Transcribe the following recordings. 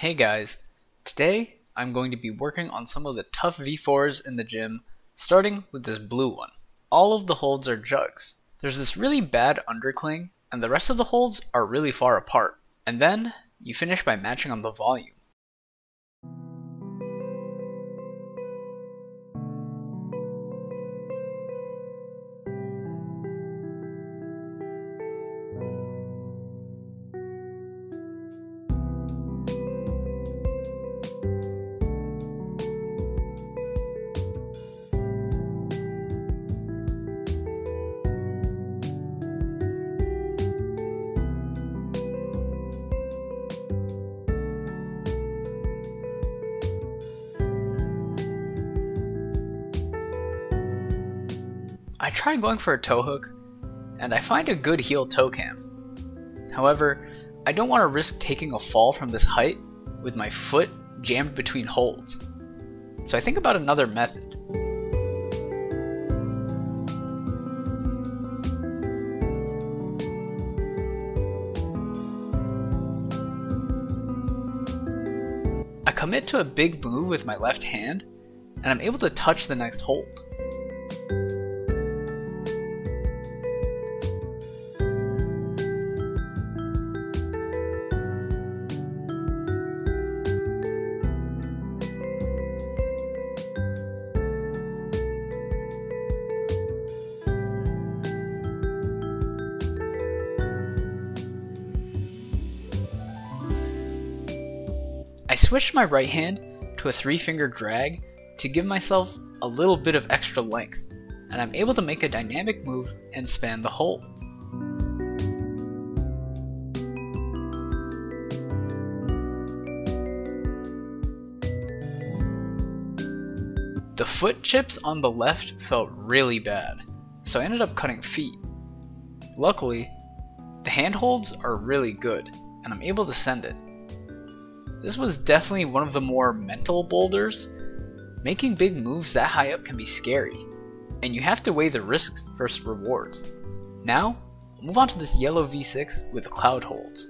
Hey guys, today I'm going to be working on some of the tough V4s in the gym, starting with this blue one. All of the holds are jugs. There's this really bad undercling, and the rest of the holds are really far apart. And then, you finish by matching on the volume. I try going for a toe hook, and I find a good heel toe cam. However, I don't want to risk taking a fall from this height with my foot jammed between holds. So I think about another method. I commit to a big move with my left hand, and I'm able to touch the next hold. Switched my right hand to a three finger drag to give myself a little bit of extra length, and I'm able to make a dynamic move and span the hold. The foot chips on the left felt really bad, so I ended up cutting feet. Luckily, the handholds are really good, and I'm able to send it. This was definitely one of the more mental boulders. Making big moves that high up can be scary, and you have to weigh the risks versus rewards. Now, we'll move on to this yellow V6 with cloud holds.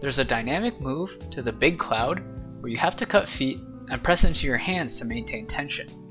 There's a dynamic move to the big cloud where you have to cut feet and press into your hands to maintain tension.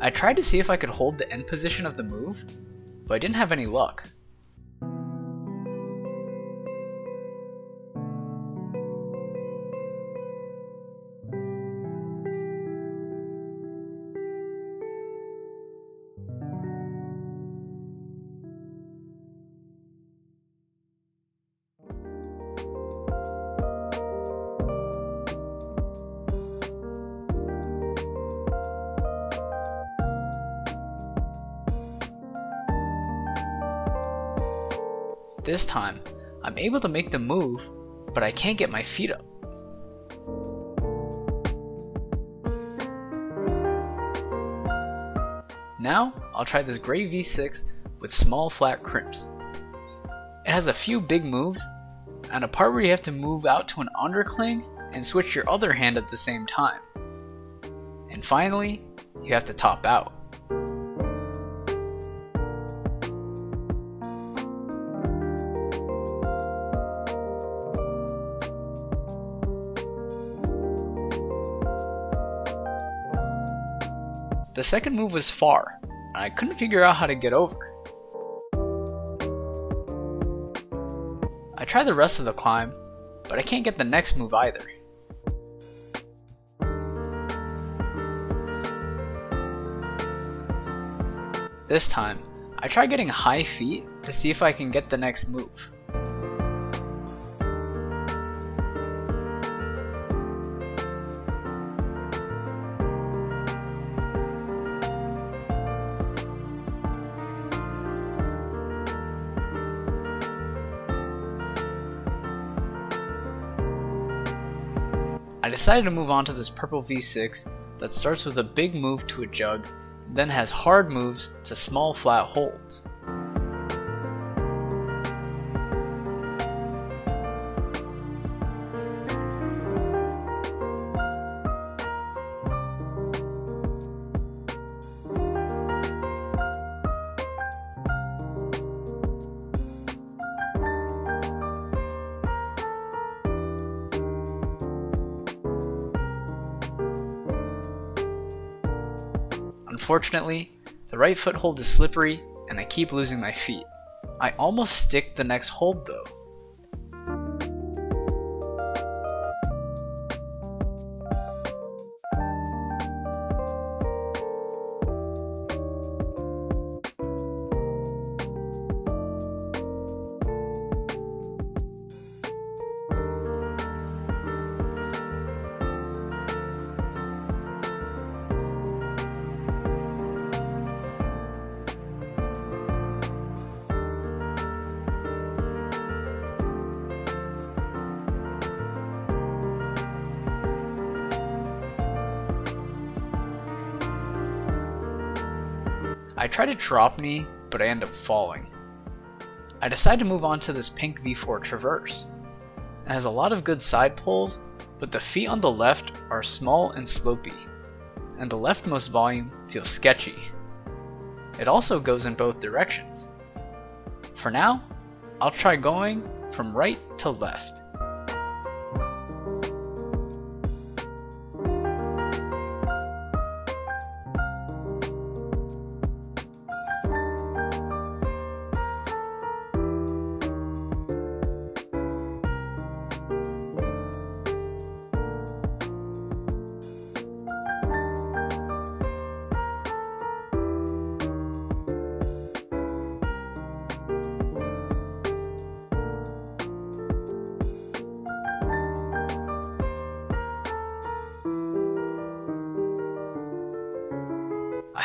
I tried to see if I could hold the end position of the move, but I didn't have any luck. This time, I'm able to make the move, but I can't get my feet up. Now, I'll try this gray V6 with small flat crimps. It has a few big moves, and a part where you have to move out to an undercling and switch your other hand at the same time. And finally, you have to top out. The second move was far, and I couldn't figure out how to get over. I tried the rest of the climb, but I can't get the next move either. This time, I try getting high feet to see if I can get the next move. I decided to move on to this purple V6 that starts with a big move to a jug, then has hard moves to small flat holds. Unfortunately, the right foothold is slippery and I keep losing my feet. I almost stick the next hold though. I try to drop knee, but I end up falling. I decide to move on to this pink V4 Traverse. It has a lot of good side pulls, but the feet on the left are small and slopey, and the leftmost volume feels sketchy. It also goes in both directions. For now, I'll try going from right to left.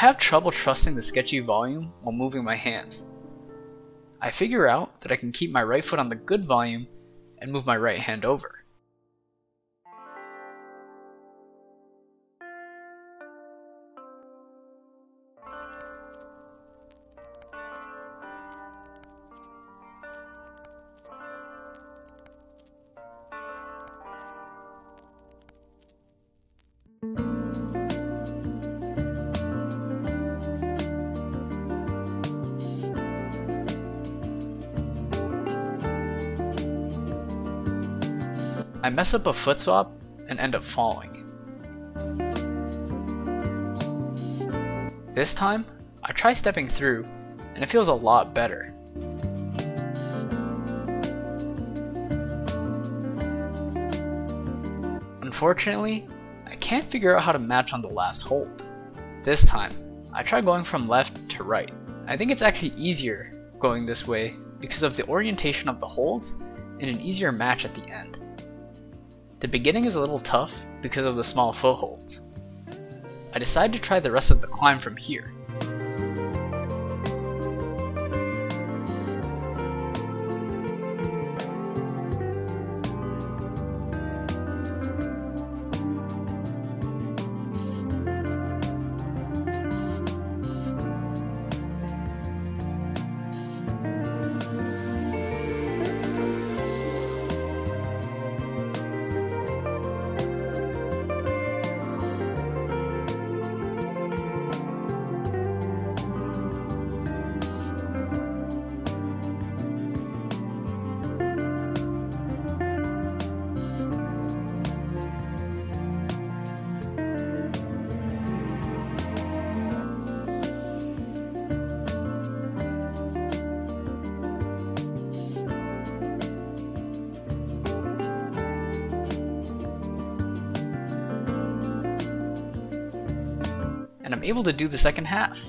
Have trouble trusting the sketchy volume while moving my hands. I figure out that I can keep my right foot on the good volume and move my right hand over. I mess up a foot swap and end up falling. This time, I try stepping through and it feels a lot better. Unfortunately, I can't figure out how to match on the last hold. This time, I try going from left to right. I think it's actually easier going this way because of the orientation of the holds and an easier match at the end. The beginning is a little tough because of the small footholds. I decide to try the rest of the climb from here. I'm able to do the second half.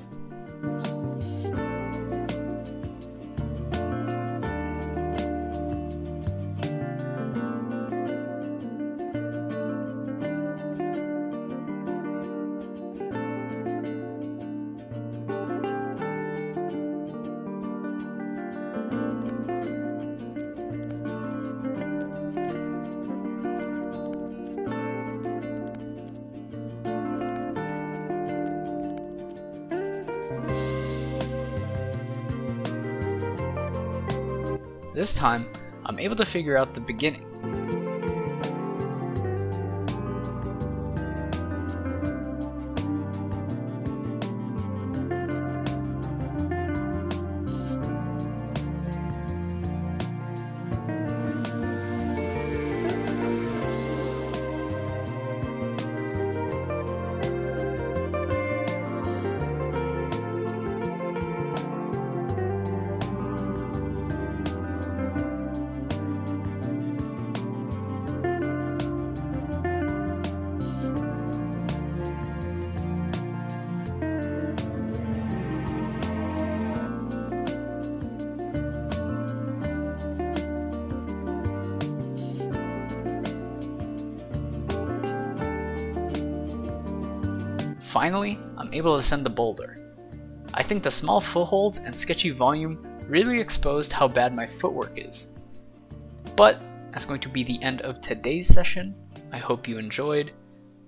This time, I'm able to figure out the beginning. Finally, I'm able to send the boulder. I think the small footholds and sketchy volume really exposed how bad my footwork is. But that's going to be the end of today's session. I hope you enjoyed.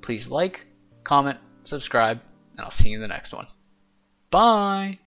Please like, comment, subscribe, and I'll see you in the next one. Bye!